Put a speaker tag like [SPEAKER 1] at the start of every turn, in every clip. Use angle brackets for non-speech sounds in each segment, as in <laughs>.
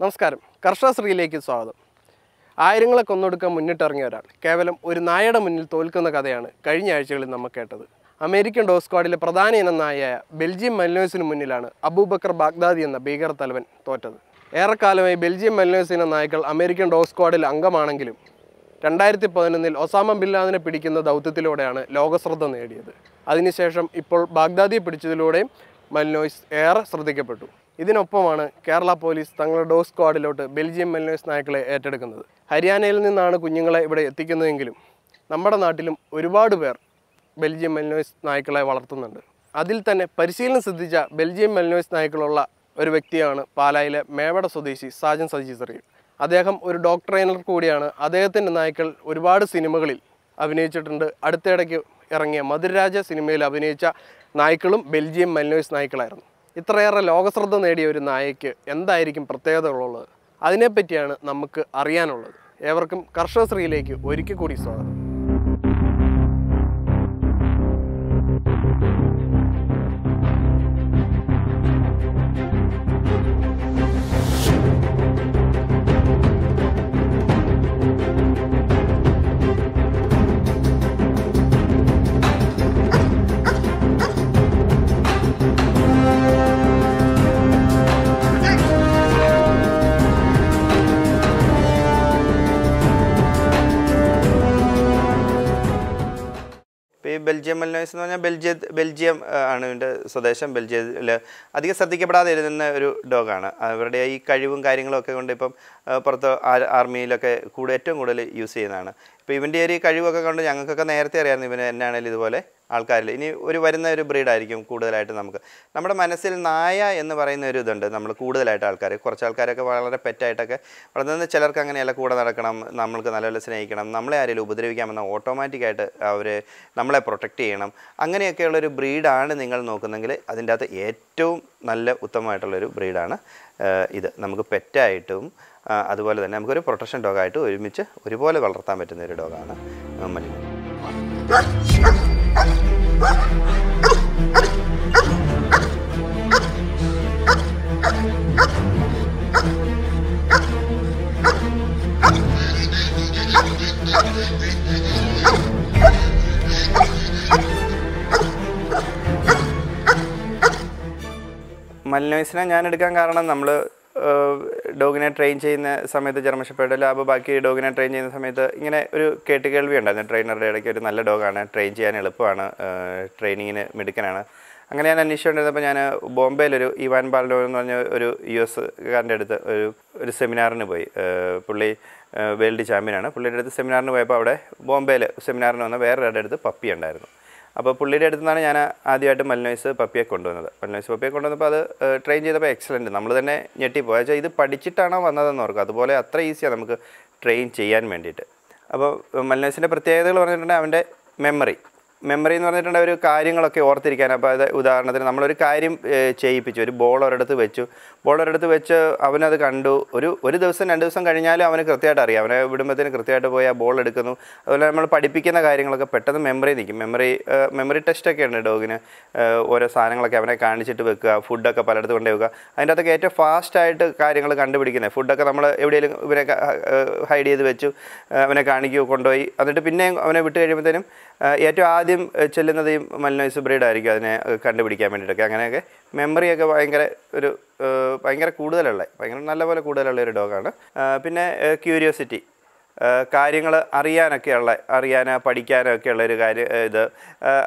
[SPEAKER 1] നമസ്കാരം. കർഷക ശ്രീയിലേക്ക് സ്വാഗതം. ആയിരങ്ങളെ കൊന്നൊടുക്കാൻ മുന്നിട്ടിറങ്ങിയ ഒരാൾ. കേവലം ഒരു നായയുടെ മുന്നിൽ തോൽക്കുന്ന കഥയാണ് കഴിഞ്ഞ ആഴ്ചകളിൽ നമ്മൾ കേട്ടത്. അമേരിക്കൻ ഡോഗ് സ്ക്വാഡിലെ പ്രധാന ഇനം നായയായ ബെൽജിയം മലിനോസിന് മുന്നിലാണ് അബൂബക്കർ ബാഗ്ദാദി എന്ന ഭീകര തലവൻ തോറ്റത്. ഏറെക്കാലമായി ബെൽജിയം മലിനോസ് ഇന നായ്ക്കൾ അമേരിക്കൻ ഡോഗ് സ്ക്വാഡിൽ അംഗമാണെങ്കിലും രണ്ടായിരത്തി പതിനൊന്നിൽ ഒസാമ ബില്ലാദിനെ ലാദനെ പിടിക്കുന്ന ദൗത്യത്തിലൂടെയാണ് ലോകശ്രദ്ധ നേടിയത്. അതിനുശേഷം ഇപ്പോൾ ബാഗ്ദാദിയെ പിടിച്ചതിലൂടെയും മൽനോയ്സ് ഏറെ ശ്രദ്ധിക്കപ്പെട്ടു. ഇതിനൊപ്പമാണ് കേരള പോലീസ് തങ്ങളുടെ ഡോഗ് സ്ക്വാഡിലോട്ട് ബെൽജിയം മെലിനേഴ്സ് നായ്ക്കളെ ഏറ്റെടുക്കുന്നത്. ഹരിയാനയിൽ നിന്നാണ് കുഞ്ഞുങ്ങളെ ഇവിടെ എത്തിക്കുന്നതെങ്കിലും നമ്മുടെ നാട്ടിലും ഒരുപാട് പേർ ബെൽജിയം മെൽനോയ്സ് നായ്ക്കളെ വളർത്തുന്നുണ്ട്. അതിൽ തന്നെ പരിശീലനം സിദ്ധിച്ച ബെൽജിയം മെൽനോയ്സ് നായ്ക്കളുള്ള ഒരു വ്യക്തിയാണ് പാലായിലെ മേവട സ്വദേശി സാജൻ സജി ചെറിയ അദ്ദേഹം ഒരു ഡോഗ് ട്രെയിനർ കൂടിയാണ്. അദ്ദേഹത്തിന്റെ നായ്ക്കൾ ഒരുപാട് സിനിമകളിൽ അഭിനയിച്ചിട്ടുണ്ട്. അടുത്തിടയ്ക്ക് ഇറങ്ങിയ മധുരരാജ സിനിമയിൽ അഭിനയിച്ച നായ്ക്കളും ബെൽജിയം മെൽനോയ്സ് നായ്ക്കളായിരുന്നു. ഇത്രയേറെ ലോകശ്രദ്ധ നേടിയ ഒരു നായയ്ക്ക് എന്തായിരിക്കും പ്രത്യേകതകളുള്ളത്? അതിനെപ്പറ്റിയാണ് നമുക്ക് അറിയാനുള്ളത്. ഏവർക്കും കർഷക ശ്രീയിലേക്ക് ഒരിക്കൽ കൂടി സ്വാഗതം.
[SPEAKER 2] ബെൽജിയം മൽനോയ്സ് എന്ന് പറഞ്ഞാൽ ബെൽജിയ ബെൽജിയം ആണ് ഇതിന്റെ സ്വദേശം. ബെൽജിയത്തിൽ അധികം ശ്രദ്ധിക്കപ്പെടാതെ എഴുതുന്ന ഒരു ഡോഗാണ്. അവരുടെ ഈ കഴിവും കാര്യങ്ങളൊക്കെ കൊണ്ട് ഇപ്പം പുറത്ത് ആർമിയിലൊക്കെ കൂടുതൽ ഏറ്റവും കൂടുതൽ യൂസ് ചെയ്യുന്നതാണ്. ഇപ്പോൾ ഇവന്റെ ഒരു കഴിവൊക്കെ കൊണ്ട് ഞങ്ങൾക്കൊക്കെ നേരത്തെ അറിയാമായിരുന്നു ഇവന് എന്നാണേലും ഇതുപോലെ ആൾക്കാരിൽ ഇനി ഒരു വരുന്ന ഒരു ബ്രീഡായിരിക്കും കൂടുതലായിട്ട് നമുക്ക്. നമ്മുടെ മനസ്സിൽ നായ എന്ന് പറയുന്ന ഒരു ഇതുണ്ട്. നമ്മൾ കൂടുതലായിട്ട് ആൾക്കാർ കുറച്ച് ആൾക്കാരൊക്കെ വളരെ പെറ്റായിട്ടൊക്കെ വളർന്നത് ചിലർക്ക് അങ്ങനെയല്ല കൂടെ നടക്കണം നമ്മൾക്ക് നല്ലപോലെ സ്നേഹിക്കണം നമ്മളെ ആരെങ്കിലും ഉപദ്രവിക്കാമെന്ന് ഓട്ടോമാറ്റിക്കായിട്ട് അവർ നമ്മളെ പ്രൊട്ടക്റ്റ് ചെയ്യണം. അങ്ങനെയൊക്കെയുള്ളൊരു ബ്രീഡാണ് നിങ്ങൾ നോക്കുന്നെങ്കിൽ അതിന്റെ അകത്ത് ഏറ്റവും നല്ല ഉത്തമമായിട്ടുള്ളൊരു ബ്രീഡാണ് ഇത്. നമുക്ക് പെറ്റായിട്ടും അതുപോലെ തന്നെ നമുക്കൊരു പ്രൊട്ടക്ഷൻ ഡോഗായിട്ട് ഒരുമിച്ച് ഒരുപോലെ വളർത്താൻ പറ്റുന്ന ഒരു ഡോഗാണ് മല്ലി മലിനോയ്സിനെ ഞാൻ എടുക്കാൻ കാരണം നമ്മൾ ഡോഗിനെ ട്രെയിൻ ചെയ്യുന്ന സമയത്ത് ജർമ്മൻ ഷെപ്പേർഡ് ലാബ് ബാക്കി ഡോഗിനെ ട്രെയിൻ ചെയ്യുന്ന സമയത്ത് ഇങ്ങനെ ഒരു കേട്ടുകേൾവി ഉണ്ടായിരുന്നു. ട്രെയിനറുടെ ഇടയ്ക്ക് ഒരു നല്ല ഡോഗാണ് ട്രെയിൻ ചെയ്യാൻ എളുപ്പമാണ് ട്രെയിനിങ്ങിന് മിടുക്കനാണ്. അങ്ങനെ ഞാൻ അന്വേഷിച്ചുകൊണ്ടിരുന്നപ്പോൾ ഞാൻ ബോംബെയിലൊരു ഇവാൻ ബാൽഡോ എന്ന് പറഞ്ഞ ഒരു യു എസ് കാരന്റെ അടുത്ത് ഒരു ഒരു സെമിനാറിന് പോയി. പുള്ളി വേൾഡ് ചാമ്പ്യനാണ്. പുള്ളിയുടെ അടുത്ത് സെമിനാറിന് പോയപ്പോൾ അവിടെ ബോംബെയിൽ സെമിനാറിന് വന്ന വേറൊരാളുടെ അടുത്ത് പപ്പി ഉണ്ടായിരുന്നു. അപ്പോൾ പുള്ളിയുടെ അടുത്ത് നിന്നാണ് ഞാൻ ആദ്യമായിട്ട് മൽനോയ്സ് പപ്പിയെ കൊണ്ടുവന്നത്. മൽനോയ്സ് പപ്പിയെ കൊണ്ടുവന്നപ്പോൾ അത് ട്രെയിൻ ചെയ്തപ്പോൾ എക്സലന്റ് നമ്മൾ തന്നെ ഞെട്ടിപ്പോയി. വെച്ചാൽ ഇത് പഠിച്ചിട്ടാണോ വന്നതെന്ന് ഓർക്കുക. അതുപോലെ അത്ര ഈസിയാണ് നമുക്ക് ട്രെയിൻ ചെയ്യാൻ വേണ്ടിയിട്ട്. അപ്പോൾ മൽനോയ്സിന്റെ പ്രത്യേകതകൾ പറഞ്ഞിട്ടുണ്ടെങ്കിൽ അവന്റെ മെമ്മറി മെമ്മറി എന്ന് പറഞ്ഞിട്ടുണ്ടെങ്കിൽ ഒരു കാര്യങ്ങളൊക്കെ ഓർത്തിരിക്കാൻ. അപ്പോൾ അത് ഉദാഹരണത്തിന് നമ്മളൊരു കാര്യം ചെയ്യിപ്പിച്ചു. ഒരു ബോൾ ഒരിടത്ത് വെച്ചു. ബോൾ ഒരിടത്ത് വെച്ച് അവനത് കണ്ടു. ഒരു ഒരു ദിവസം രണ്ട് ദിവസം കഴിഞ്ഞാലും അവന് കൃത്യമായിട്ട് അറിയാം. അവനെ വിടുമ്പോഴത്തേന് കൃത്യമായിട്ട് പോയി ആ ബോൾ എടുക്കുന്നു. അതുപോലെ നമ്മൾ പഠിപ്പിക്കുന്ന കാര്യങ്ങളൊക്കെ പെട്ടെന്ന് മെമ്മറി നിൽക്കും. മെമ്മറി മെമ്മറി ടെസ്റ്റൊക്കെ ഉണ്ട് ഡോഗിന് ഓരോ സാധനങ്ങളൊക്കെ അവനെ കാണിച്ചിട്ട് വെക്കുക. ഫുഡൊക്കെ പലയിടത്ത് കൊണ്ടു വെക്കുക. അതിന്റെ അകത്തൊക്കെ ഏറ്റവും ഫാസ്റ്റായിട്ട് കാര്യങ്ങൾ കണ്ടുപിടിക്കുന്നത്. ഫുഡൊക്കെ നമ്മൾ എവിടെയെങ്കിലും ഇവരെ ഹൈഡ് ചെയ്ത് വെച്ചു. അവനെ കാണിക്കുകയോ കൊണ്ടുപോയി. എന്നിട്ട് പിന്നെ അവനെ വിട്ട് കഴിയുമ്പോഴത്തേനും ഏറ്റവും ആദ്യം ആ, ചെല്ലുന്നത് ഈ മൽനോയ്സ് ബ്രീഡ് ആയിരിക്കും അതിനെ കണ്ടുപിടിക്കാൻ വേണ്ടിയിട്ടൊക്കെ. അങ്ങനെയൊക്കെ മെമ്മറിയൊക്കെ ഭയങ്കര ഒരു ഭയങ്കര കൂടുതലുള്ള ഭയങ്കര നല്ലപോലെ കൂടുതലുള്ള ഒരു ഡോഗാണ് പിന്നെ ക്യൂരിയോസിറ്റി കാര്യങ്ങൾ അറിയാനൊക്കെയുള്ള അറിയാൻ പഠിക്കാനൊക്കെ ഉള്ള ഒരു കാര്യം ഇത്.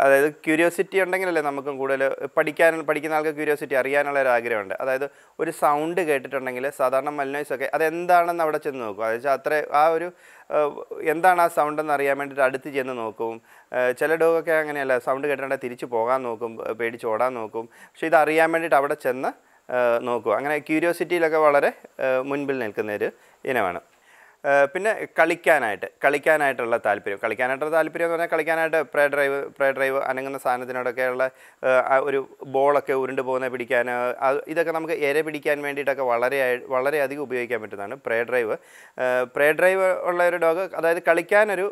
[SPEAKER 2] അതായത് ക്യൂരിയോസിറ്റി ഉണ്ടെങ്കിലല്ലേ നമുക്കും കൂടുതൽ പഠിക്കാൻ പഠിക്കുന്ന ആൾക്ക് ക്യൂരിയോസിറ്റി അറിയാനുള്ള ഒരു ആഗ്രഹമുണ്ട്. അതായത് ഒരു സൗണ്ട് കേട്ടിട്ടുണ്ടെങ്കിൽ സാധാരണ മലിനോയ്സൊക്കെ അതെന്താണെന്ന് അവിടെ ചെന്ന് നോക്കും. അതായത് അത്ര ആ ഒരു എന്താണ് ആ സൗണ്ട് എന്ന് അറിയാൻ വേണ്ടിയിട്ട് അടുത്ത് ചെന്ന് നോക്കും. ചില ഡോഗൊക്കെ അങ്ങനെയല്ല സൗണ്ട് കേട്ടിട്ടുണ്ടെങ്കിൽ തിരിച്ച് പോകാൻ നോക്കും പേടിച്ച് ഓടാൻ നോക്കും. പക്ഷേ ഇത് അറിയാൻ വേണ്ടിയിട്ട് അവിടെ ചെന്ന് നോക്കും. അങ്ങനെ ക്യൂരിയോസിറ്റിയിലൊക്കെ വളരെ മുൻപിൽ നിൽക്കുന്ന ഒരു ഇനമാണ്. പിന്നെ കളിക്കാനായിട്ട് കളിക്കാനായിട്ടുള്ള താല്പര്യം. കളിക്കാനായിട്ടുള്ള താല്പര്യം എന്ന് പറഞ്ഞാൽ കളിക്കാനായിട്ട് പ്രേ ഡ്രൈവ് പ്രേ ഡ്രൈവ് അനങ്ങുന്ന സാധനത്തിനോടൊക്കെയുള്ള ഒരു ബോളൊക്കെ ഉരുണ്ട് പോകുന്ന പിടിക്കാൻ ഇതൊക്കെ നമുക്ക് ഇര പിടിക്കാൻ വേണ്ടിയിട്ടൊക്കെ വളരെ വളരെയധികം ഉപയോഗിക്കാൻ പറ്റുന്നതാണ് പ്രേ ഡ്രൈവ് പ്രേ ഡ്രൈവ് ഉള്ള ഒരു ഡോഗ് അതായത് കളിക്കാനൊരു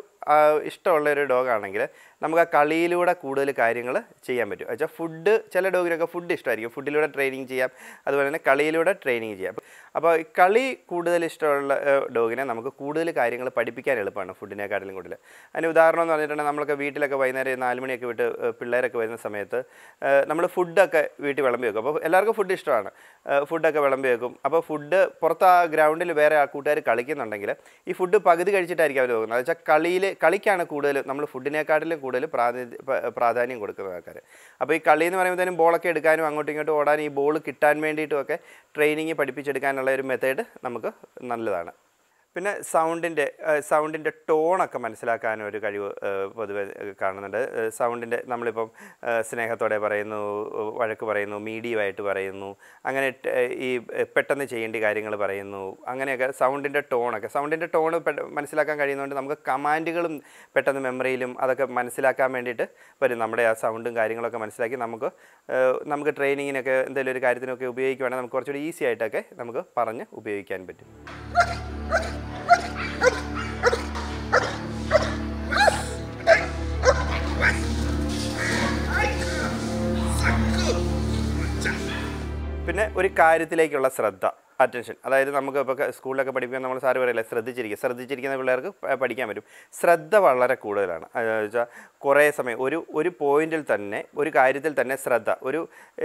[SPEAKER 2] ഇഷ്ടമുള്ള ഒരു ഡോഗാണെങ്കിൽ നമുക്ക് ആ കളിയിലൂടെ കൂടുതൽ കാര്യങ്ങൾ ചെയ്യാൻ പറ്റും. വെച്ചാൽ ഫുഡ് ചില ഡോഗിനൊക്കെ ഫുഡ് ഇഷ്ടമായിരിക്കും. ഫുഡിലൂടെ ട്രെയിനിങ് ചെയ്യാം. അതുപോലെ തന്നെ കളിയിലൂടെ ട്രെയിനിങ് ചെയ്യാം. അപ്പോൾ കളി കൂടുതൽ ഇഷ്ടമുള്ള ഡോഗിനെ നമുക്ക് കൂടുതൽ കാര്യങ്ങൾ പഠിപ്പിക്കാൻ എളുപ്പമാണ് ഫുഡിനെക്കാട്ടിലും കൂടുതൽ. അതിന് ഉദാഹരണം എന്ന് പറഞ്ഞിട്ടുണ്ടെങ്കിൽ നമ്മളൊക്കെ വീട്ടിലൊക്കെ വൈകുന്നേരം നാല് മണിയൊക്കെ വിട്ട് പിള്ളേരൊക്കെ വരുന്ന സമയത്ത് നമ്മൾ ഫുഡൊക്കെ വീട്ടിൽ വിളമ്പി വെക്കും. അപ്പോൾ എല്ലാവർക്കും ഫുഡ് ഇഷ്ടമാണ്. ഫുഡൊക്കെ വിളമ്പി വെക്കും. അപ്പോൾ ഫുഡ് പുറത്ത് ആ ഗ്രൗണ്ടിൽ വേറെ ആ കൂട്ടുകാർ കളിക്കുന്നുണ്ടെങ്കിൽ ഈ ഫുഡ് പകുതി കഴിച്ചിട്ടായിരിക്കും അവർ പോകുന്നത് വെച്ചാൽ കളിയിൽ കളിക്കാണ് കൂടുതൽ നമ്മൾ ഫുഡിനെക്കാട്ടിലും കൂടുതൽ പ്രാധാന്യ പ്രാധാന്യം കൊടുക്കുന്ന ആൾക്കാർ. അപ്പോൾ ഈ കളി എന്ന് പറയുമ്പോഴത്തേനും ബോളൊക്കെ എടുക്കാനും അങ്ങോട്ടും ഇങ്ങോട്ടും ഓടാനും ഈ ബോൾ കിട്ടാൻ വേണ്ടിയിട്ടുമൊക്കെ ട്രെയിനിങ് പഠിപ്പിച്ചെടുക്കാനുള്ള ഒരു മെത്തേഡ് നമുക്ക് നല്ലതാണ്. പിന്നെ സൗണ്ടിന്റെ സൗണ്ടിന്റെ ടോണൊക്കെ മനസ്സിലാക്കാനും ഒരു കഴിവ് പൊതുവെ കാണുന്നുണ്ട്. സൗണ്ടിന്റെ നമ്മളിപ്പം സ്നേഹത്തോടെ പറയുന്നു വഴക്ക് പറയുന്നു മീഡിയമായിട്ട് പറയുന്നു അങ്ങനെ ഈ പെട്ടെന്ന് ചെയ്യേണ്ട കാര്യങ്ങൾ പറയുന്നു അങ്ങനെയൊക്കെ സൗണ്ടിന്റെ ടോണൊക്കെ സൗണ്ടിന്റെ ടോൺ മനസ്സിലാക്കാൻ കഴിയുന്നതുകൊണ്ട് നമുക്ക് കമാൻഡുകളും പെട്ടെന്ന് മെമ്മറിയിലും അതൊക്കെ മനസ്സിലാക്കാൻ വേണ്ടിയിട്ട് വരും. നമ്മുടെ ആ സൗണ്ടും കാര്യങ്ങളൊക്കെ മനസ്സിലാക്കി നമുക്ക് നമുക്ക് ട്രെയിനിങ്ങിനൊക്കെ എന്തെങ്കിലും ഒരു കാര്യത്തിനൊക്കെ ഉപയോഗിക്കുവാണെങ്കിൽ നമുക്ക് കുറച്ചുകൂടി ഈസി ആയിട്ടൊക്കെ നമുക്ക് പറഞ്ഞ് ഉപയോഗിക്കാൻ പറ്റും. <laughs> ഒരു കാര്യത്തിലേക്കുള്ള ശ്രദ്ധ. അറ്റൻഷൻ. അതായത് നമുക്ക് ഇപ്പോൾ സ്കൂളിലൊക്കെ പഠിപ്പിക്കാൻ നമ്മൾ സാറ് പറയില്ല ശ്രദ്ധിച്ചിരിക്കുക ശ്രദ്ധിച്ചിരിക്കുന്ന പിള്ളേർക്ക് പഠിക്കാൻ പറ്റും. ശ്രദ്ധ വളരെ കൂടുതലാണ്. വെച്ചാൽ കുറേ സമയം ഒരു ഒരു പോയിന്റിൽ തന്നെ ഒരു കാര്യത്തിൽ തന്നെ ശ്രദ്ധ. ഒരു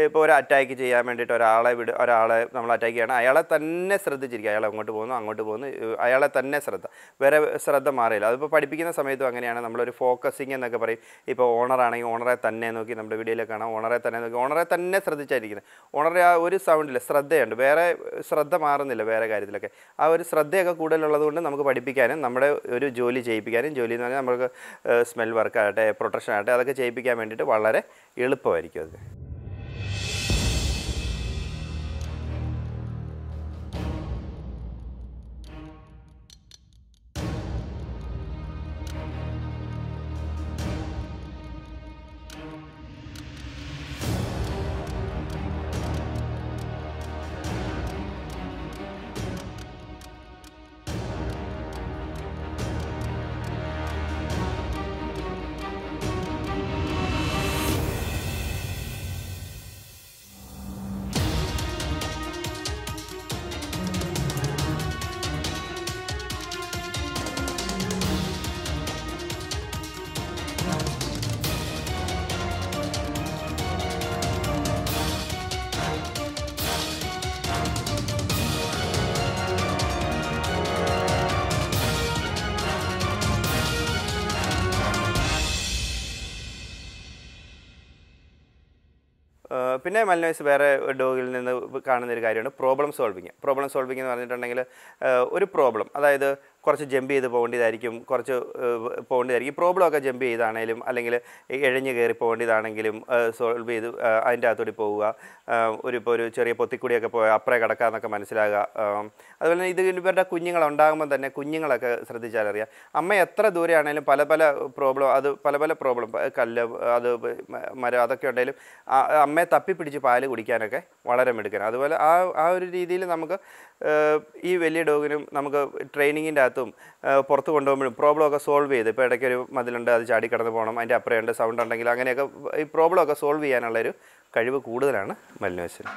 [SPEAKER 2] ഇപ്പോൾ ഒരു അറ്റാക്ക് ചെയ്യാൻ വേണ്ടിയിട്ട് ഒരാളെ വിട് ഒരാളെ നമ്മൾ അറ്റാക്ക് ചെയ്യണം. അയാളെ തന്നെ ശ്രദ്ധിച്ചിരിക്കുക അയാൾ അങ്ങോട്ട് പോകുന്നു അങ്ങോട്ട് പോകുന്നു അയാളെ തന്നെ ശ്രദ്ധ. വേറെ ശ്രദ്ധ മാറിയില്ല അതിപ്പോൾ പഠിപ്പിക്കുന്ന സമയത്തും അങ്ങനെയാണ്. നമ്മളൊരു ഫോക്കസിങ് എന്നൊക്കെ പറയും. ഇപ്പോൾ ഓണറാണെങ്കിൽ ഓണറെ തന്നെ നോക്കി നമ്മുടെ വീഡിയോയിലൊക്കെ കാണാം. ഓണറെ തന്നെ നോക്കി. ഓണറെ തന്നെ ശ്രദ്ധിച്ചായിരിക്കുന്നത്. ഓണറെ ആ ഒരു സൗണ്ടിൽ ശ്രദ്ധയുണ്ട്. വേറെ ശ്രദ്ധ മാറുന്നില്ല വേറെ കാര്യത്തിലൊക്കെ. ആ ഒരു ശ്രദ്ധയൊക്കെ കൂടുതലുള്ളത് കൊണ്ട് നമുക്ക് പഠിപ്പിക്കാനും നമ്മുടെ ഒരു ജോലി ചെയ്യിപ്പിക്കാനും ജോലി എന്ന് പറഞ്ഞാൽ നമുക്ക് സ്മെൽ വർക്ക് ആകട്ടെ പ്രൊട്ടക്ഷൻ ആകട്ടെ അതൊക്കെ ചെയ്യിപ്പിക്കാൻ വേണ്ടിയിട്ട് വളരെ എളുപ്പമായിരിക്കും അത്. പിന്നെ മലിനോയ്സ് വേറെ ഡോഗിൽ നിന്ന് കാണുന്ന ഒരു കാര്യമാണ് പ്രോബ്ലം സോൾവിങ് പ്രോബ്ലം സോൾവിങ് എന്ന് പറഞ്ഞിട്ടുണ്ടെങ്കിൽ ഒരു പ്രോബ്ലം അതായത് കുറച്ച് ജമ്പ് ചെയ്ത് പോകേണ്ടതായിരിക്കും കുറച്ച് പോകേണ്ടതായിരിക്കും. പ്രോബ്ലമൊക്കെ ജമ്പ് ചെയ്താണേലും അല്ലെങ്കിൽ ഇഴഞ്ഞ് കയറി പോകേണ്ടതാണെങ്കിലും സോൾവ് ചെയ്ത് അതിന്റെ അകത്തോടി പോവുക. ഒരു ഇപ്പോൾ ഒരു ചെറിയ പൊത്തിക്കുടിയൊക്കെ പോയി അപ്പുറേ കിടക്കാന്നൊക്കെ മനസ്സിലാകുക. ആ, അതുപോലെ തന്നെ ഇത് ഇവരുടെ കുഞ്ഞുങ്ങൾ ഉണ്ടാകുമ്പോൾ തന്നെ കുഞ്ഞുങ്ങളൊക്കെ ശ്രദ്ധിച്ചാലറിയാം. അമ്മ എത്ര ദൂരെയാണേലും പല പല പ്രോബ്ലം അത് പല പല പ്രോബ്ലം കല്ല് അത് മരം അതൊക്കെ ഉണ്ടെങ്കിലും അമ്മയെ തപ്പിപ്പിടിച്ച് പാൽ കുടിക്കാനൊക്കെ വളരെ മിടുക്കണം അതുപോലെ ആ ആ ഒരു രീതിയിൽ നമുക്ക് ഈ വലിയ ഡോഗിനും നമുക്ക് ട്രെയിനിങ്ങിന്റെ ഏഹ്, പുറത്ത് കൊണ്ടുപോകുമ്പോഴും പ്രോബ്ലമൊക്കെ സോൾവ് ചെയ്ത്. ഇപ്പോൾ ഇടയ്ക്കൊരു മതിലുണ്ട് അത് കടന്നു പോകണം അതിന്റെ അപ്പുറയുണ്ട് സൗണ്ട് ഉണ്ടെങ്കിൽ അങ്ങനെയൊക്കെ ഈ പ്രോബ്ലമൊക്കെ സോൾവ് ചെയ്യാനുള്ളൊരു കഴിവ് കൂടുതലാണ് മലിനോസിന്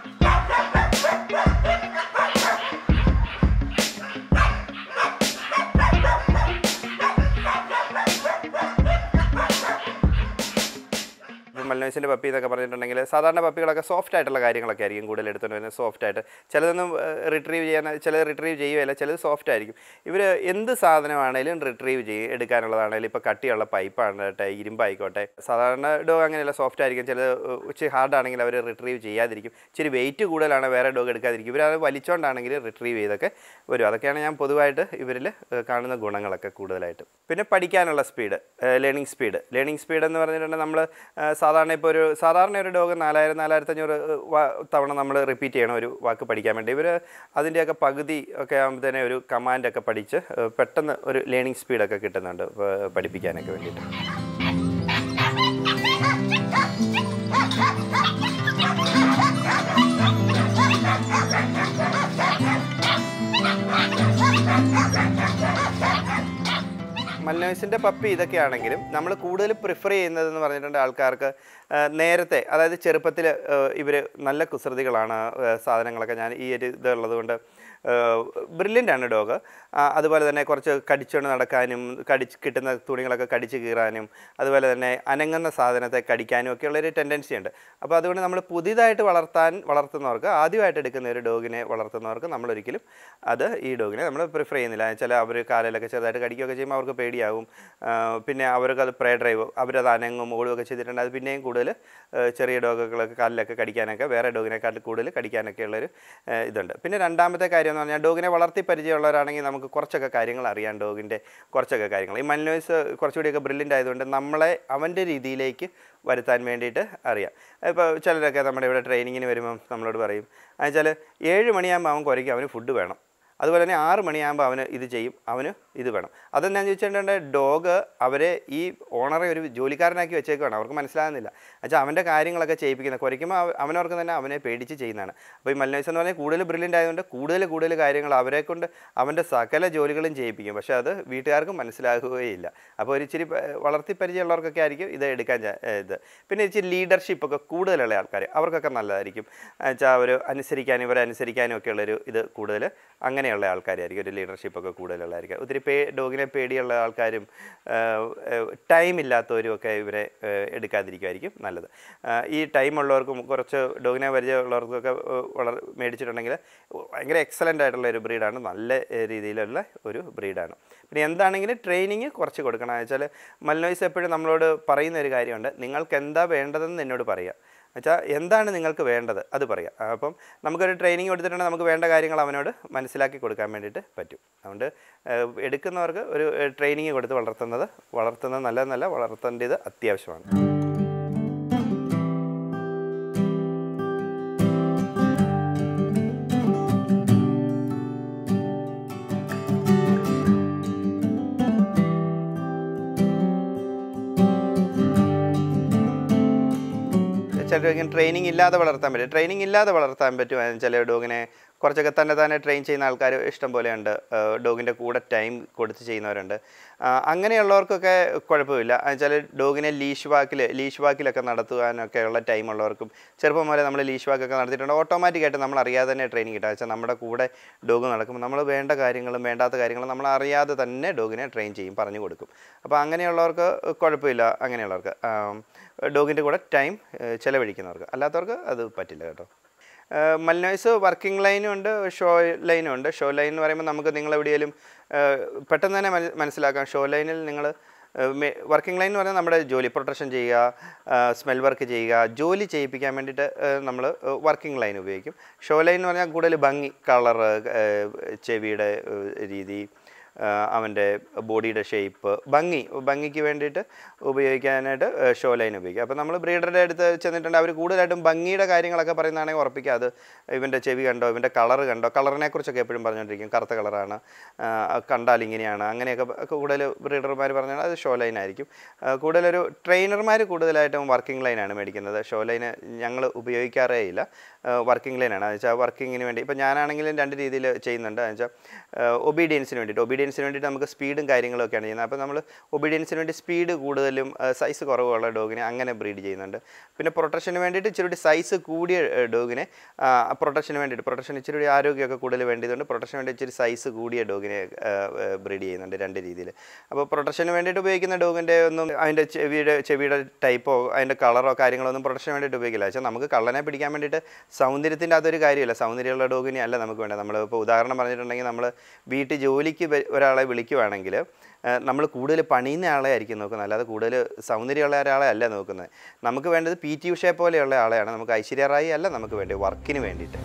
[SPEAKER 2] മൽനോസിന്റെ പപ്പി എന്നൊക്കെ പറഞ്ഞിട്ടുണ്ടെങ്കിൽ സാധാരണ പപ്പികളൊക്കെ സോഫ്റ്റ് ആയിട്ടുള്ള കാര്യങ്ങളൊക്കെ ആയിരിക്കും കൂടുതൽ എടുത്തുകൊണ്ട് വരുന്നത് സോഫ്റ്റ് ആയിട്ട്. ചിലതൊന്നും റിട്രീവ് ചെയ്യാൻ ചിലത് റിട്രീവ് ചെയ്യുകയില്ല ചിലത് സോഫ്റ്റ് ആയിരിക്കും. ഇവർ എന്ത് സാധനമാണേലും റിട്രീവ് ചെയ്യും എടുക്കാനുള്ളതാണേലും ഇപ്പോൾ കട്ടിയുള്ള പൈപ്പാണട്ടെ ഇരുമ്പായിക്കോട്ടെ സാധാരണ ഡോഗ് അങ്ങനെയല്ല സോഫ്റ്റ് ആയിരിക്കും. ചിലത് ഉച്ച ഹാർഡ് ആണെങ്കിൽ അവർ റിട്രീവ് ചെയ്യാതിരിക്കും. ഇച്ചിരി വെയിറ്റ് കൂടുതലാണ് വേറെ ഡോഗ് എടുക്കാതിരിക്കും. ഇവരത് വലിച്ചോണ്ടാണെങ്കിൽ റിട്രീവ് ചെയ്തൊക്കെ വരും. അതൊക്കെയാണ് ഞാൻ പൊതുവായിട്ട് ഇവരിൽ കാണുന്ന ഗുണങ്ങളൊക്കെ കൂടുതലായിട്ട്. പിന്നെ പഠിക്കാനുള്ള speed learning speed learning speed എന്ന് പറഞ്ഞിട്ടുണ്ടെങ്കിൽ നമ്മൾ സാധാരണ ഇപ്പോൾ ഒരു സാധാരണ ഒരു ഡോഗ് നാലായിരം നാലായിരത്തി അഞ്ഞൂറ് തവണ നമ്മൾ റിപ്പീറ്റ് ചെയ്യണം ഒരു വാക്ക് പഠിക്കാൻ വേണ്ടി. ഇവർ അതിന്റെയൊക്കെ പകുതി ഒക്കെ ആകുമ്പോഴത്തേനെ ഒരു കമാൻഡൊക്കെ പഠിച്ച് പെട്ടെന്ന് ഒരു ലേണിംഗ് സ്പീഡൊക്കെ കിട്ടുന്നുണ്ട് പഠിപ്പിക്കാനൊക്കെ വേണ്ടിയിട്ട്. <laughs> മൽനോയ്സിന്റെ പപ്പി ഇതൊക്കെയാണെങ്കിലും നമ്മൾ കൂടുതൽ പ്രിഫർ ചെയ്യുന്നതെന്ന് പറഞ്ഞിട്ടുണ്ട് ആൾക്കാർക്ക് നേരത്തെ അതായത് ചെറുപ്പത്തിൽ ഇവർ നല്ല കുസൃതികളാണ് സാധനങ്ങളൊക്കെ ഞാൻ ഈ ഒരു ഇതുള്ളത് കൊണ്ട് ബ്രില്യന്റ് ആണ് ഡോഗ് അതുപോലെ തന്നെ കുറച്ച് കടിച്ചുകൊണ്ട് നടക്കാനും കടിച്ച് കിട്ടുന്ന തുണികളൊക്കെ കടിച്ച് കീറാനും അതുപോലെ തന്നെ അനങ്ങുന്ന സാധനത്തെ കടിക്കാനും ഒക്കെ ഉള്ളൊരു ടെൻഡൻസി ഉണ്ട്. അപ്പോൾ അതുകൊണ്ട് നമ്മൾ പുതിയതായിട്ട് വളർത്താൻ വളർത്തുന്നവർക്ക് ആദ്യമായിട്ട് എടുക്കുന്ന ഒരു ഡോഗിനെ വളർത്തുന്നവർക്ക് നമ്മളൊരിക്കലും അത് ഈ ഡോഗിനെ നമ്മൾ പ്രിഫർ ചെയ്യുന്നില്ല. ചില അവർ കാലിലൊക്കെ ചെറുതായിട്ട് കടിക്കുകയൊക്കെ ചെയ്യുമ്പോൾ അവർക്ക് പേടിയാവും പിന്നെ അവർക്ക് അത് പ്രേ ഡ്രൈവ് അവരത് അനങ്ങും ഓടുകയൊക്കെ ചെയ്തിട്ടുണ്ട്. അത് പിന്നെയും കൂടുതൽ ചെറിയ ഡോഗുകളൊക്കെ കാലിലൊക്കെ കടിക്കാനൊക്കെ വേറെ ഡോഗിനെക്കാട്ടിൽ കൂടുതൽ കടിക്കാനൊക്കെ ഉള്ളൊരു ഇതുണ്ട്. പിന്നെ രണ്ടാമത്തെ കാര്യം എന്ന് പറഞ്ഞാൽ ഡോഗിനെ വളർത്തി പരിചയമുള്ളവരാണെങ്കിൽ നമുക്ക് കുറച്ചൊക്കെ കാര്യങ്ങൾ അറിയാം ഡോഗിന്റെ കുറച്ചൊക്കെ കാര്യങ്ങൾ. ഈ മൽനോയ്സ് കുറച്ചുകൂടിയൊക്കെ ബ്രില്യന്റ് ആയതുകൊണ്ട് നമ്മളെ അവന്റെ രീതിയിലേക്ക് വരുത്താൻ വേണ്ടിയിട്ട് അറിയാം. ഇപ്പോൾ ചിലരൊക്കെ നമ്മുടെ ഇവിടെ ട്രെയിനിങ്ങിന് വരുമ്പം നമ്മളോട് പറയും എന്നുവെച്ചാൽ ഏഴ് മണിയാകുമ്പോൾ അവൻ കുരയ്ക്കും അവന് ഫുഡ് വേണം. അതുപോലെ തന്നെ ആറ് മണിയാകുമ്പോൾ അവന് ഇത് ചെയ്യും അവന് ഇത് വേണം. അതെന്നാ ചോദിച്ചിട്ടുണ്ടെങ്കിൽ ഡോഗ് അവരെ ഈ ഓണറെ ഒരു ജോലിക്കാരനാക്കി വെച്ചേക്കുവാണ്. അവർക്ക് മനസ്സിലാകുന്നില്ല. എന്നുവെച്ചാൽ അവന്റെ കാര്യങ്ങളൊക്കെ ചെയ്യിപ്പിക്കുന്നത് കുറയ്ക്കുമ്പോൾ അവ- അവനവർക്ക് തന്നെ അവനെ പേടിച്ച് ചെയ്യുന്നതാണ്. അപ്പോൾ ഈ മൽനോയ്സ് എന്ന് പറഞ്ഞാൽ കൂടുതൽ ബ്രില്യന്റ് ആയതുകൊണ്ട് കൂടുതൽ കൂടുതൽ കാര്യങ്ങൾ അവരെ കൊണ്ട് അവന്റെ സകല ജോലികളും ചെയ്യിപ്പിക്കും. പക്ഷേ അത് വീട്ടുകാർക്ക് മനസ്സിലാകുകയില്ല. അപ്പോൾ ഒരു ഇച്ചിരി വളർത്തി പരിചയമുള്ളവർക്കൊക്കെ ആയിരിക്കും ഇത് എടുക്കാൻ ഇത്. പിന്നെ ഇച്ചിരി ലീഡർഷിപ്പ് ഒക്കെ കൂടുതലുള്ള ആൾക്കാർ അവർക്കൊക്കെ നല്ലതായിരിക്കും. വെച്ചാൽ അവർ അനുസരിക്കാനും ഇവരെ അനുസരിക്കാനും ഒക്കെ ഉള്ളൊരു ഇത് കൂടുതൽ അങ്ങനെയുള്ള ആൾക്കാരായിരിക്കും. ഒരു ലീഡർഷിപ്പ് ഒക്കെ കൂടുതലുള്ളതായിരിക്കും. ഒത്തിരി പേ ഡോഗിനെ പേടിയുള്ള ആൾക്കാരും ടൈം ഇല്ലാത്തവരും ഒക്കെ ഇവരെ എടുക്കാതിരിക്കുമായിരിക്കും നല്ലത്. ഈ ടൈം ഉള്ളവർക്കും കുറച്ച് ഡോഗിനെ പരിചയമുള്ളവർക്കൊക്കെ വളർ മേടിച്ചിട്ടുണ്ടെങ്കിൽ ഭയങ്കര എക്സലന്റ് ആയിട്ടുള്ള ഒരു ബ്രീഡാണ് നല്ല രീതിയിലുള്ള ഒരു ബ്രീഡാണ് പിന്നെ എന്താണെങ്കിലും ട്രെയിനിങ് കുറച്ച് കൊടുക്കണം. വെച്ചാൽ മൽനോയ്സ് എപ്പോഴും നമ്മളോട് പറയുന്ന ഒരു കാര്യമുണ്ട്. നിങ്ങൾക്ക് എന്താ വേണ്ടതെന്ന് എന്നോട് പറയുക. വെച്ചാൽ എന്താണ് നിങ്ങൾക്ക് വേണ്ടത്? അത് പറയാം. അപ്പം നമുക്കൊരു ട്രെയിനിങ് കൊടുത്തിട്ടുണ്ടെങ്കിൽ നമുക്ക് വേണ്ട കാര്യങ്ങൾ അവനോട് മനസ്സിലാക്കി കൊടുക്കാൻ വേണ്ടിയിട്ട് പറ്റും. അതുകൊണ്ട് എടുക്കുന്നവർക്ക് ഒരു ട്രെയിനിങ് കൊടുത്ത് വളർത്തുന്നത് വളർത്തുന്നത് നല്ലതെന്നല്ല വളർത്തേണ്ടത് അത്യാവശ്യമാണ്. ചില ഡോഗിന് ട്രെയിനിങ് ഇല്ലാതെ വളർത്താൻ പറ്റും. ട്രെയിനിങ് ഇല്ലാതെ വളർത്താൻ പറ്റും ചില ഡോഗിനെ കുറച്ചൊക്കെ തന്നെ തന്നെ ട്രെയിൻ ചെയ്യുന്ന ആൾക്കാർ ഇഷ്ടം പോലെയുണ്ട്. ഡോഗിന്റെ കൂടെ ടൈം കൊടുത്ത് ചെയ്യുന്നവരുണ്ട്. അങ്ങനെയുള്ളവർക്കൊക്കെ കുഴപ്പമില്ല. എന്നുവെച്ചാൽ ഡോഗിനെ ലീഷ് വാക്കിൽ ലീഷ് വാക്കിലൊക്കെ നടത്തുവാനൊക്കെ ഉള്ള ടൈം ഉള്ളവർക്കും ചെറുപ്പം മുതലേ നമ്മൾ ലീഷ് വാക്കൊക്കെ നടത്തിയിട്ടുണ്ട്. ഓട്ടോമാറ്റിക്കായിട്ട് നമ്മൾ അറിയാതെ തന്നെ ട്രെയിനിങ് കിട്ടുക. വെച്ചാൽ നമ്മുടെ കൂടെ ഡോഗ് നടക്കുമ്പോൾ നമ്മൾ വേണ്ട കാര്യങ്ങളും വേണ്ടാത്ത കാര്യങ്ങളും നമ്മൾ അറിയാതെ തന്നെ ഡോഗിനെ ട്രെയിൻ ചെയ്യും പറഞ്ഞു കൊടുക്കും. അപ്പോൾ അങ്ങനെയുള്ളവർക്ക് കുഴപ്പമില്ല. അങ്ങനെയുള്ളവർക്ക് ഡോഗിന്റെ കൂടെ ടൈം ചിലവഴിക്കുന്നവർക്ക്. അല്ലാത്തവർക്ക് അത് പറ്റില്ല കേട്ടോ. മൽനോയ്സ് വർക്കിംഗ് ലൈനും ഉണ്ട് ഷോ ലൈനും ഉണ്ട്. ഷോ ലൈൻ എന്ന് പറയുമ്പോൾ നമുക്ക് നിങ്ങൾ എവിടെയെങ്കിലും പെട്ടെന്ന് തന്നെ മനസ്സിലാക്കാം. ഷോ ലൈനിൽ നിങ്ങൾ വർക്കിംഗ് ലൈൻ എന്ന് പറഞ്ഞാൽ നമ്മുടെ ജോലി പ്രൊട്ടക്ഷൻ ചെയ്യുക സ്മെൽ വർക്ക് ചെയ്യുക ജോലി ചെയ്യിപ്പിക്കാൻ വേണ്ടിയിട്ട് നമ്മൾ വർക്കിംഗ് ലൈൻ ഉപയോഗിക്കും. ഷോ ലൈൻ എന്ന് പറഞ്ഞാൽ കൂടുതൽ ഭംഗി കളർ ചെവിയുടെ രീതി അവന്റെ ബോഡിയുടെ ഷേപ്പ് ഭംഗി ഭംഗിക്ക് വേണ്ടിയിട്ട് ഉപയോഗിക്കാനായിട്ട് ഷോ ലൈൻ ഉപയോഗിക്കുക. അപ്പോൾ നമ്മൾ ബ്രീഡറുടെ അടുത്ത് ചെന്നിട്ടുണ്ട്. അവർ കൂടുതലായിട്ടും ഭംഗിയുടെ കാര്യങ്ങളൊക്കെ പറയുന്നതാണെങ്കിൽ ഉറപ്പിക്കുക. അത് ഇവന്റെ ചെവി കണ്ടോ ഇവന്റെ കളർ കണ്ടോ കളറിനെ കുറിച്ചൊക്കെ എപ്പോഴും പറഞ്ഞുകൊണ്ടിരിക്കും കറുത്ത കളറാണ് കണ്ടാൽ ഇങ്ങനെയാണ്. അങ്ങനെയൊക്കെ കൂടുതൽ ബ്രീഡർമാർ പറഞ്ഞാൽ അത് ഷോ ലൈൻ ആയിരിക്കും. കൂടുതലൊരു ട്രെയിനർമാർ കൂടുതലായിട്ടും വർക്കിംഗ് ലൈനാണ് മേടിക്കുന്നത്. ഷോ ലൈന് ഞങ്ങൾ ഉപയോഗിക്കാറേ ഇല്ല. വർക്കിംഗ് ലൈനാണ് എന്ന് വെച്ചാൽ വർക്കിങ്ങിന് വേണ്ടി ഇപ്പോൾ ഞാനാണെങ്കിലും രണ്ട് രീതിയിൽ ചെയ്യുന്നുണ്ട്. എന്ന് വെച്ചാൽ ഒബീഡിയൻസിന് വേണ്ടിയിട്ട് ഒബീഡിയൻസിന് വേണ്ടിയിട്ട് നമുക്ക് സ്പീഡും കാര്യങ്ങളൊക്കെയാണ് ചെയ്യുന്നത്. അപ്പോൾ നമ്മൾ ഒബീഡിയൻസിന് വേണ്ടി സ്പീഡ് കൂടുതലും സൈസ് കുറവുള്ള ഡോഗിനെ അങ്ങനെ ബ്രീഡ് ചെയ്യുന്നുണ്ട്. പിന്നെ പ്രൊട്ടക്ഷന് വേണ്ടിയിട്ട് ഇച്ചിരി സൈസ് കൂടിയ ഡോഗിനെ പ്രൊട്ടക്ഷന് വേണ്ടിയിട്ട് പ്രൊട്ടക്ഷൻ ഇച്ചിരി ആരോഗ്യമൊക്കെ കൂടുതൽ വേണ്ടിയതുകൊണ്ട് പ്രൊട്ടക്ഷന് വേണ്ടി ഇച്ചിരി സൈസ് കൂടിയ ഡോഗിനെ ബ്രീഡ് ചെയ്യുന്നുണ്ട് രണ്ട് രീതിയിൽ അപ്പോൾ പ്രൊട്ടക്ഷന് വേണ്ടിയിട്ട് ഉപയോഗിക്കുന്ന ഡോഗിന്റെ ഒന്നും അതിന്റെ ചെവിയുടെ ചെവിയുടെ ടൈപ്പോ അതിന്റെ കളറോ കാര്യങ്ങളോ ഒന്നും പ്രൊട്ടക്ഷന് വേണ്ടിയിട്ട് ഉപയോഗിക്കില്ല. പക്ഷേ നമുക്ക് കള്ളനെ പിടിക്കാൻ വേണ്ടിയിട്ട് സൗന്ദര്യത്തിന്റെ അതൊരു കാര്യമല്ല. സൗന്ദര്യമുള്ള ഡോഗിനെ അല്ല നമുക്ക് വേണ്ടത്. നമ്മൾ ഇപ്പോൾ ഉദാഹരണം പറഞ്ഞിട്ടുണ്ടെങ്കിൽ നമ്മൾ വീട്ടിൽ ജോലിക്ക് ഒരാളെ വിളിക്കുവാണെങ്കിൽ നമ്മൾ കൂടുതൽ പണിയുന്ന ആളെ ആയിരിക്കും നോക്കുന്നത്. അല്ലാതെ കൂടുതൽ സൗന്ദര്യമുള്ള ഒരാളെ അല്ല നോക്കുന്നത്. നമുക്ക് വേണ്ടത് പി ടി ഉഷയെ പോലെയുള്ള ആളെയാണ്. നമുക്ക് ഐശ്വര്യ റായി അല്ല നമുക്ക് വേണ്ടത് വർക്കിന് വേണ്ടിയിട്ട്.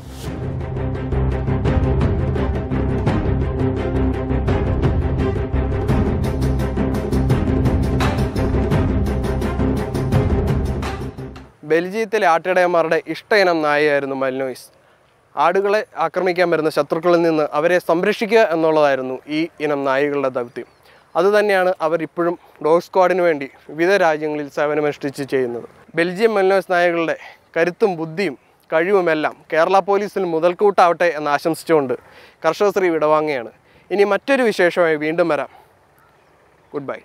[SPEAKER 1] ബെൽജിയത്തിലെ ആട്ടിടയന്മാരുടെ ഇഷ്ട ഇനം നായയായിരുന്നു മൽനോയ്സ്. ആടുകളെ ആക്രമിക്കാൻ വരുന്ന ശത്രുക്കളിൽ നിന്ന് അവരെ സംരക്ഷിക്കുക എന്നുള്ളതായിരുന്നു ഈ ഇനം നായകളുടെ ദൗത്യം. അതുതന്നെയാണ് അവർ ഇപ്പോഴും ഡോഗ് സ്ക്വാഡിന് വേണ്ടി വിവിധ രാജ്യങ്ങളിൽ സേവനമനുഷ്ഠിച്ച് ചെയ്യുന്നത്. ബെൽജിയം മെൽനോസ് നായകളുടെ കരുത്തും ബുദ്ധിയും കഴിവുമെല്ലാം കേരള പോലീസിന് മുതൽക്കൂട്ടാവട്ടെ എന്ന് ആശംസിച്ചുകൊണ്ട് കർഷകശ്രീ വിടവാങ്ങുകയാണ്. ഇനി മറ്റൊരു വിശേഷമായി വീണ്ടും വരാം. Good bye